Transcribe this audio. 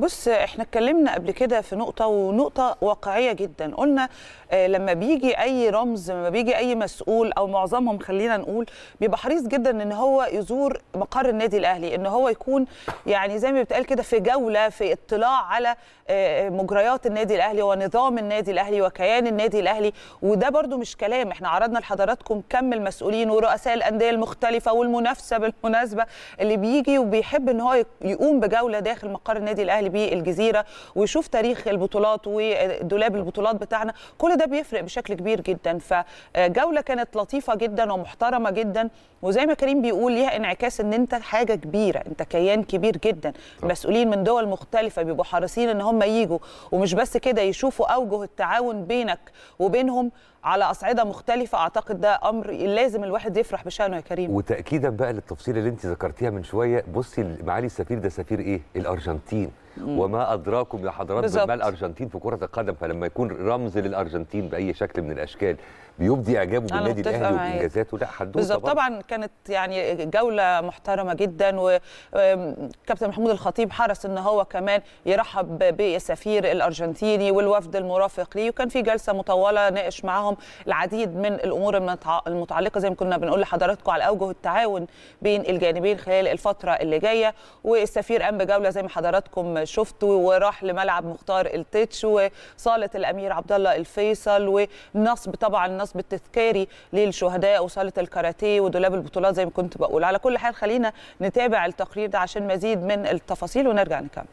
بص إحنا اتكلمنا قبل كده في نقطة ونقطة واقعية جدا. قلنا آه، لما بيجي أي رمز لما بيجي أي مسؤول أو معظمهم خلينا نقول بيبقى حريص جدا إن هو يزور مقر النادي الأهلي إن هو يكون يعني زي ما بيتقال كده في جولة في اطلاع على آه، مجريات النادي الأهلي ونظام النادي الأهلي وكيان النادي الأهلي. وده برضو مش كلام. إحنا عرضنا لحضراتكم كم المسؤولين ورؤساء الأندية المختلفة والمنافسة بالمناسبة اللي بيجي وبيحب إن هو يقوم بجولة داخل مقر النادي الأهلي. بالجزيرة ويشوف تاريخ البطولات ودولاب البطولات بتاعنا. كل ده بيفرق بشكل كبير جدا. فجولة كانت لطيفة جدا ومحترمة جدا. وزي ما كريم بيقول ليها انعكاس إن أنت حاجة كبيرة أنت كيان كبير جدا. مسؤولين من دول مختلفة بيبقوا حريصين إن هم يجوا ومش بس كده يشوفوا أوجه التعاون بينك وبينهم على أصعدة مختلفة. أعتقد ده أمر لازم الواحد يفرح بشأنه يا كريم. وتاكيدا بقى للتفصيلة اللي أنت ذكرتيها من شوية. بصي معالي السفير ده سفير إيه؟ الأرجنتين. وما أدراكم يا حضرات. بما الارجنتين في كرة القدم فلما يكون رمز للأرجنتين بأي شكل من الأشكال بيبدي إعجابه بالنادي الأهلي. وبإنجازاته لا حدوته بالظبط. طبعا كانت يعني جولة محترمة جدا وكابتن محمود الخطيب حرص إن هو كمان يرحب بالسفير الأرجنتيني والوفد المرافق ليه وكان في جلسة مطولة ناقش معاهم العديد من الأمور المتع- المتعلقة زي ما كنا بنقول لحضراتكم على أوجه التعاون بين الجانبين خلال الفترة اللي جاية والسفير قام بجولة زي ما حضراتكم شفتوا وراح لملعب مختار التتش وصالة الأمير عبد الله الفيصل ونصب طبعا النصب التذكاري للشهداء وصالة الكاراتيه ودولاب البطولات زي ما كنت بقول. على كل حال خلينا نتابع التقرير ده عشان مزيد من التفاصيل ونرجع نكمل.